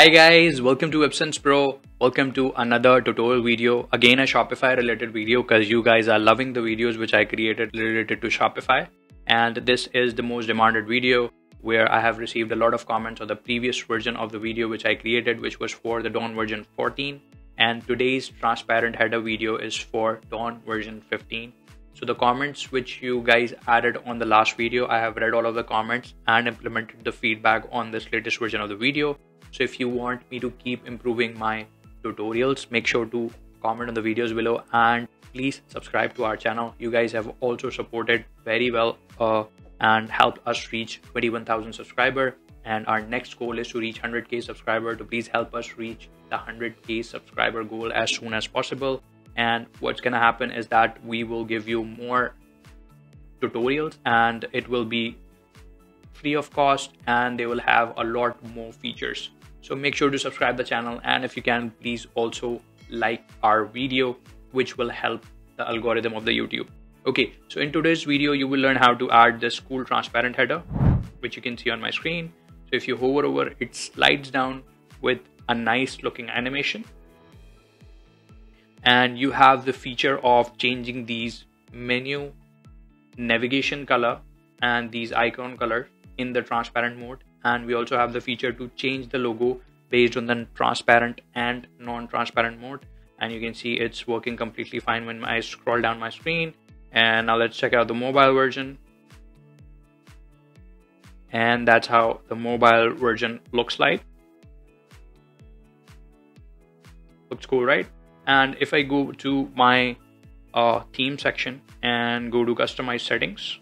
Hi guys, welcome to WebSense Pro. Welcome to another tutorial video. Again, a Shopify related video because you guys are loving the videos which I created related to Shopify. And this is the most demanded video where I have received a lot of comments on the previous version of the video which I created, which was for the Dawn version 14. And today's transparent header video is for Dawn version 15. So the comments which you guys added on the last video, I have read all of the comments and implemented the feedback on this latest version of the video. So if you want me to keep improving my tutorials, make sure to comment on the videos below and please subscribe to our channel. You guys have also supported very well uh, and helped us reach 21,000 subscriber. And our next goal is to reach 100k subscriber. To please help us reach the 100k subscriber goal as soon as possible. And what's gonna happen is that we will give you more tutorials and it will be free of cost and they will have a lot more features. So make sure to subscribe the channel and if you can please also like our video which will help the algorithm of the youtube. Okay so in today's video you will learn how to add this cool transparent header which you can see on my screen. So if you hover over it slides down with a nice looking animation and you have the feature of changing these menu navigation color and these icon color in the transparent mode. And we also have the feature to change the logo based on the transparent and non-transparent mode. And you can see it's working completely fine when I scroll down my screen. And now let's check out the mobile version. And that's how the mobile version looks like. Looks cool right and if I go to my uh, theme section and go to customize settings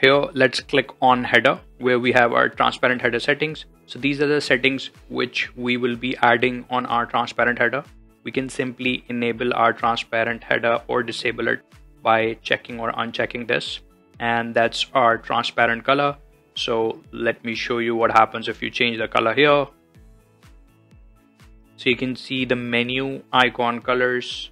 Here, let's click on header where we have our transparent header settings. So these are the settings which we will be adding on our transparent header. We can simply enable our transparent header or disable it by checking or unchecking this. And that's our transparent color. So let me show you what happens if you change the color here. So you can see the menu icon colors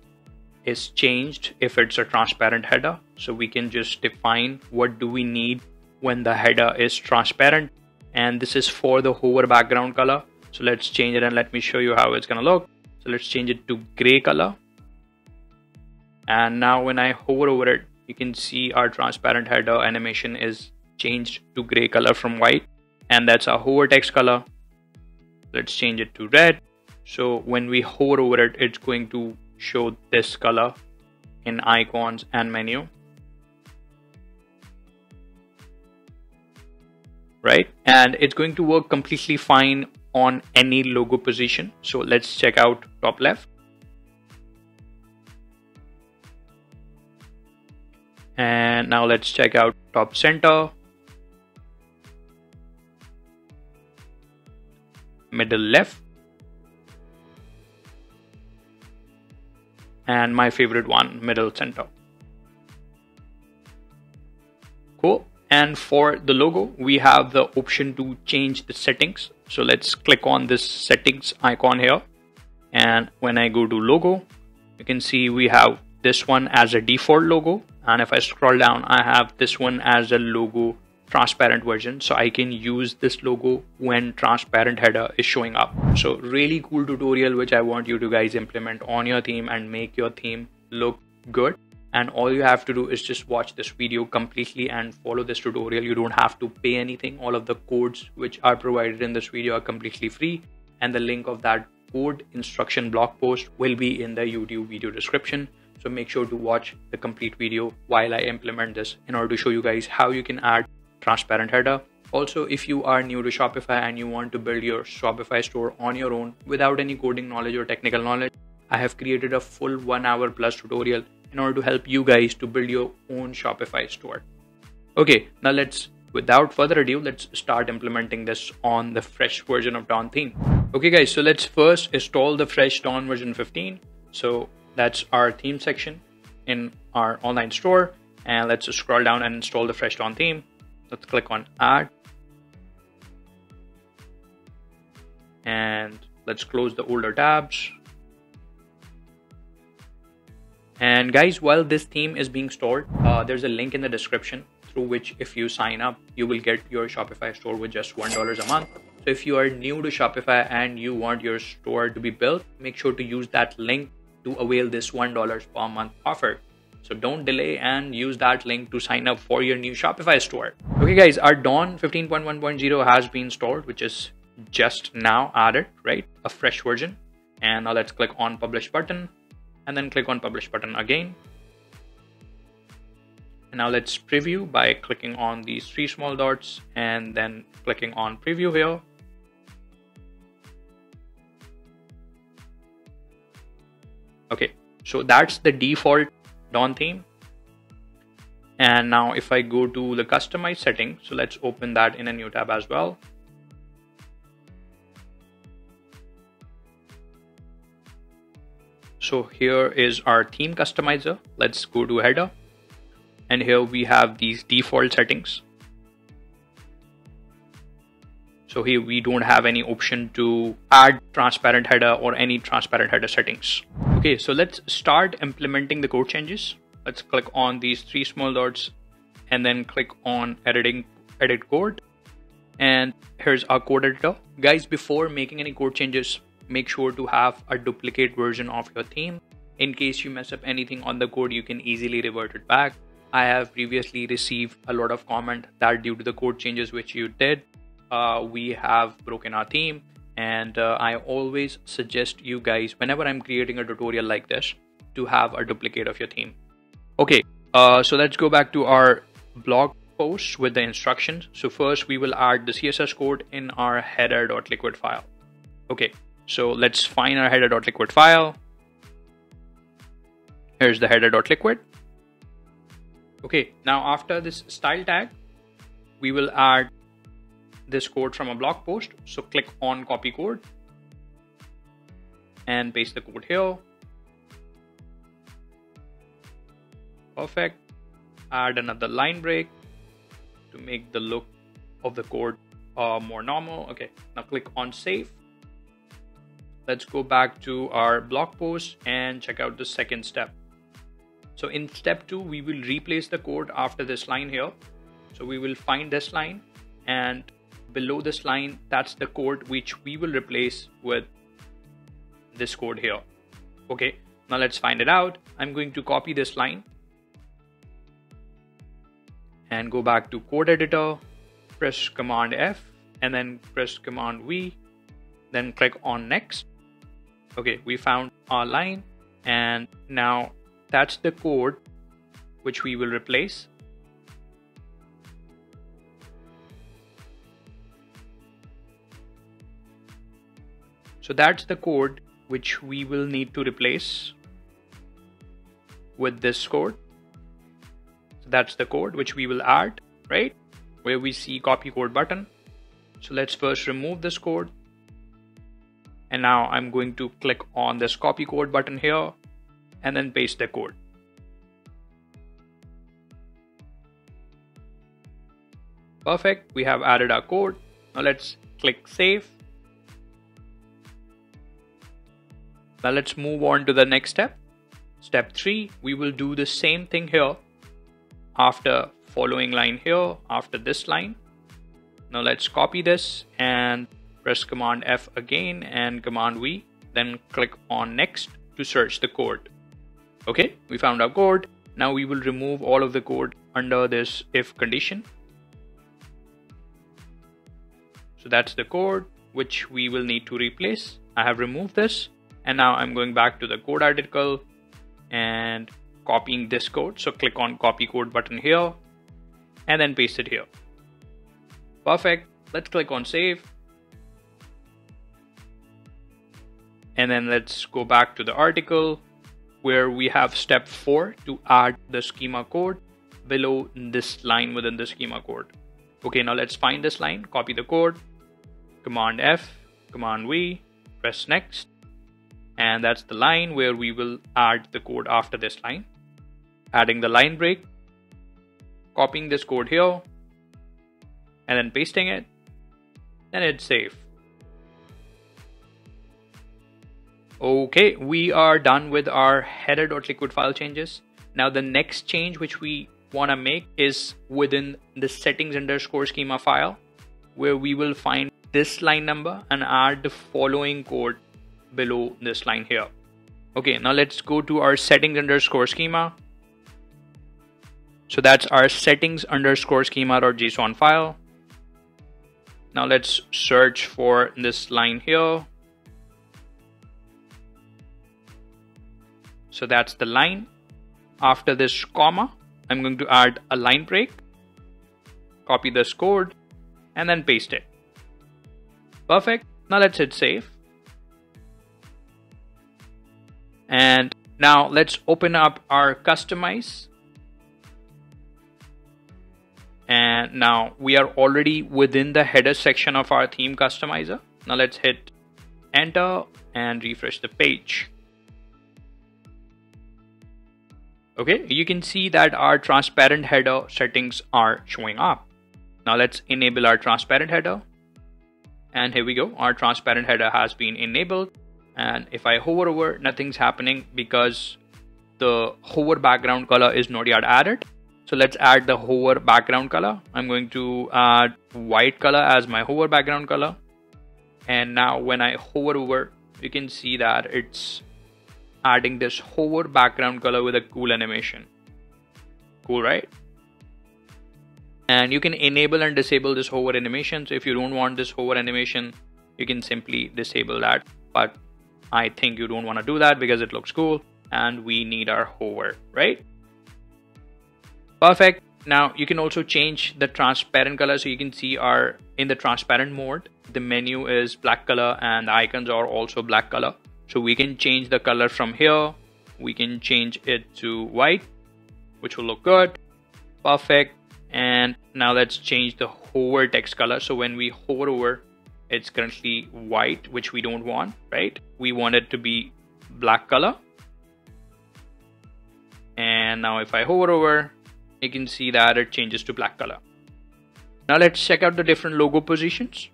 is changed if it's a transparent header. So we can just define what do we need when the header is transparent. And this is for the hover background color. So let's change it and let me show you how it's gonna look. So let's change it to gray color. And now when I hover over it, you can see our transparent header animation is changed to gray color from white. And that's our hover text color. Let's change it to red. So when we hover over it, it's going to show this color in icons and menu right and it's going to work completely fine on any logo position so let's check out top left and now let's check out top center middle left and my favorite one, middle center. Cool. And for the logo, we have the option to change the settings. So let's click on this settings icon here. And when I go to logo, you can see we have this one as a default logo. And if I scroll down, I have this one as a logo transparent version so I can use this logo when transparent header is showing up. So really cool tutorial which I want you to guys implement on your theme and make your theme look good. And all you have to do is just watch this video completely and follow this tutorial. You don't have to pay anything. All of the codes which are provided in this video are completely free. And the link of that code instruction blog post will be in the YouTube video description. So make sure to watch the complete video while I implement this in order to show you guys how you can add transparent header. Also, if you are new to Shopify and you want to build your Shopify store on your own without any coding knowledge or technical knowledge, I have created a full one hour plus tutorial in order to help you guys to build your own Shopify store. Okay, now let's, without further ado, let's start implementing this on the fresh version of Dawn theme. Okay guys, so let's first install the fresh Dawn version 15. So that's our theme section in our online store. And let's scroll down and install the fresh Dawn theme. Let's click on add. And let's close the older tabs. And guys, while this theme is being stored, uh, there's a link in the description through which if you sign up, you will get your Shopify store with just $1 a month. So if you are new to Shopify and you want your store to be built, make sure to use that link to avail this $1 per month offer. So don't delay and use that link to sign up for your new Shopify store. Okay guys, our Dawn 15.1.0 has been installed, which is just now added, right? A fresh version. And now let's click on publish button and then click on publish button again. And now let's preview by clicking on these three small dots and then clicking on preview here. Okay, so that's the default Dawn theme. And now if I go to the customize setting, so let's open that in a new tab as well. So here is our theme customizer. Let's go to header. And here we have these default settings. So here we don't have any option to add transparent header or any transparent header settings. Okay, so let's start implementing the code changes. Let's click on these three small dots and then click on editing edit code. And here's our code editor. Guys, before making any code changes, make sure to have a duplicate version of your theme. In case you mess up anything on the code, you can easily revert it back. I have previously received a lot of comment that due to the code changes which you did, uh, we have broken our theme. And uh, I always suggest you guys, whenever I'm creating a tutorial like this, to have a duplicate of your theme. Okay, uh, so let's go back to our blog post with the instructions. So first we will add the CSS code in our header.liquid file. Okay, so let's find our header.liquid file. Here's the header.liquid. Okay, now after this style tag, we will add this code from a blog post. So click on copy code and paste the code here. Perfect. Add another line break to make the look of the code uh, more normal. Okay, now click on save. Let's go back to our blog post and check out the second step. So in step two, we will replace the code after this line here. So we will find this line and below this line, that's the code which we will replace with this code here. Okay, now let's find it out. I'm going to copy this line and go back to code editor, press command F and then press command V, then click on next. Okay, we found our line and now that's the code which we will replace. So that's the code which we will need to replace with this code. That's the code which we will add, right? Where we see copy code button. So let's first remove this code. And now I'm going to click on this copy code button here and then paste the code. Perfect, we have added our code. Now let's click save. Now let's move on to the next step. Step 3, we will do the same thing here after following line here, after this line. Now let's copy this and press Command F again and Command V, then click on next to search the code. Okay, we found our code. Now we will remove all of the code under this if condition. So that's the code which we will need to replace. I have removed this and now I'm going back to the code article and copying this code. So click on copy code button here and then paste it here. Perfect. Let's click on save. And then let's go back to the article where we have step 4 to add the schema code below this line within the schema code. Okay, now let's find this line, copy the code, Command F, Command V, press next, and that's the line where we will add the code after this line. Adding the line break, copying this code here, and then pasting it, and it's safe. Okay, we are done with our header.liquid file changes. Now the next change which we want to make is within the settings underscore schema file where we will find this line number and add the following code below this line here. Okay, now let's go to our settings underscore schema. So that's our settings underscore schema.json file. Now let's search for this line here. So that's the line. After this comma, I'm going to add a line break, copy this code, and then paste it. Perfect. Now let's hit save. And now let's open up our customize. And now we are already within the header section of our theme customizer. Now let's hit enter and refresh the page. Okay, you can see that our transparent header settings are showing up. Now let's enable our transparent header. And here we go, our transparent header has been enabled. And if I hover over, nothing's happening because the hover background color is not yet added. So let's add the hover background color. I'm going to add white color as my hover background color. And now when I hover over, you can see that it's adding this hover background color with a cool animation. Cool, right? And you can enable and disable this hover animation. So if you don't want this hover animation, you can simply disable that. But I think you don't want to do that because it looks cool and we need our hover, right? Perfect. Now you can also change the transparent color so you can see our in the transparent mode the menu is black color and the icons are also black color. So we can change the color from here. We can change it to white which will look good. Perfect. And now let's change the hover text color. So when we hover over it's currently white which we don't want right? We want it to be black color. And now if I hover over you can see that it changes to black color now let's check out the different logo positions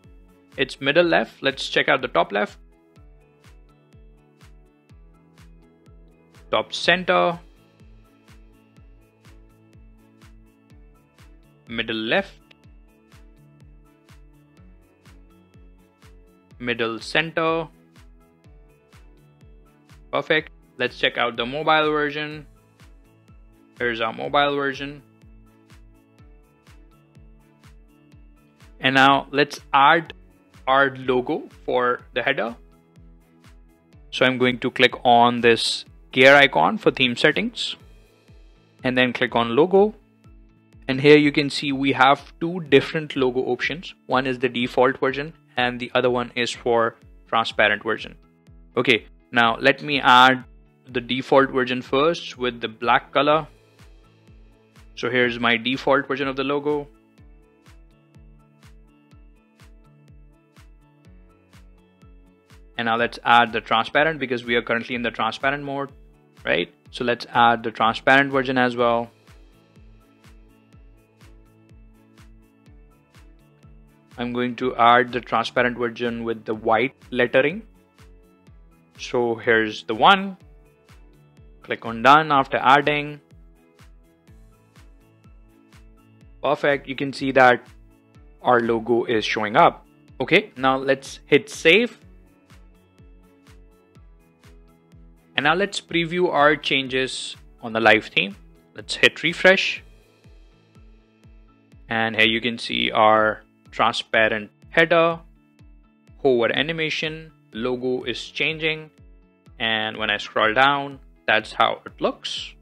it's middle left let's check out the top left top center, middle left, middle center. Perfect. Let's check out the mobile version. Here's our mobile version. And now let's add our logo for the header. So I'm going to click on this gear icon for theme settings and then click on logo and here you can see we have two different logo options one is the default version and the other one is for transparent version okay now let me add the default version first with the black color so here's my default version of the logo and now let's add the transparent because we are currently in the transparent mode right? So let's add the transparent version as well. I'm going to add the transparent version with the white lettering. So here's the one. Click on done after adding. Perfect. You can see that our logo is showing up. Okay, now let's hit save And now let's preview our changes on the live theme. Let's hit refresh. And here you can see our transparent header, hover animation, logo is changing. And when I scroll down, that's how it looks.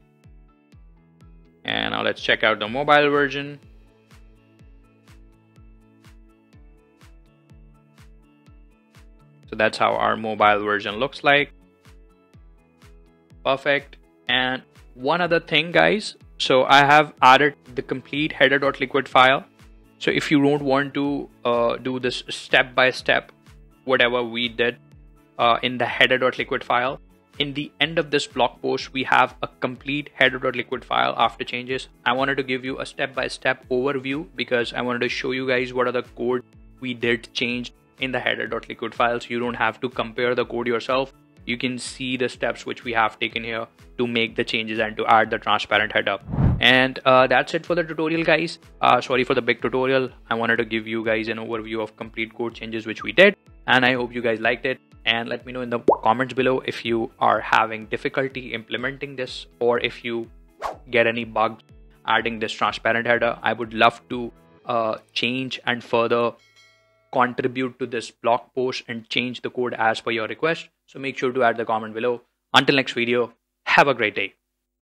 And now let's check out the mobile version. So that's how our mobile version looks like. Perfect. And one other thing guys. So i have added the complete header.liquid file. So if you don't want to uh, do this step by step whatever we did uh, in the header.liquid file in the end of this blog post we have a complete header.liquid file after changes. I wanted to give you a step by step overview because i wanted to show you guys what are the code we did change in the header.liquid file so you don't have to compare the code yourself. You can see the steps which we have taken here to make the changes and to add the transparent header. And uh, that's it for the tutorial guys. Uh, sorry for the big tutorial. I wanted to give you guys an overview of complete code changes which we did and i hope you guys liked it. And let me know in the comments below if you are having difficulty implementing this or if you get any bugs adding this transparent header. I would love to uh, change and further contribute to this blog post and change the code as per your request. So make sure to add the comment below. Until next video have a great day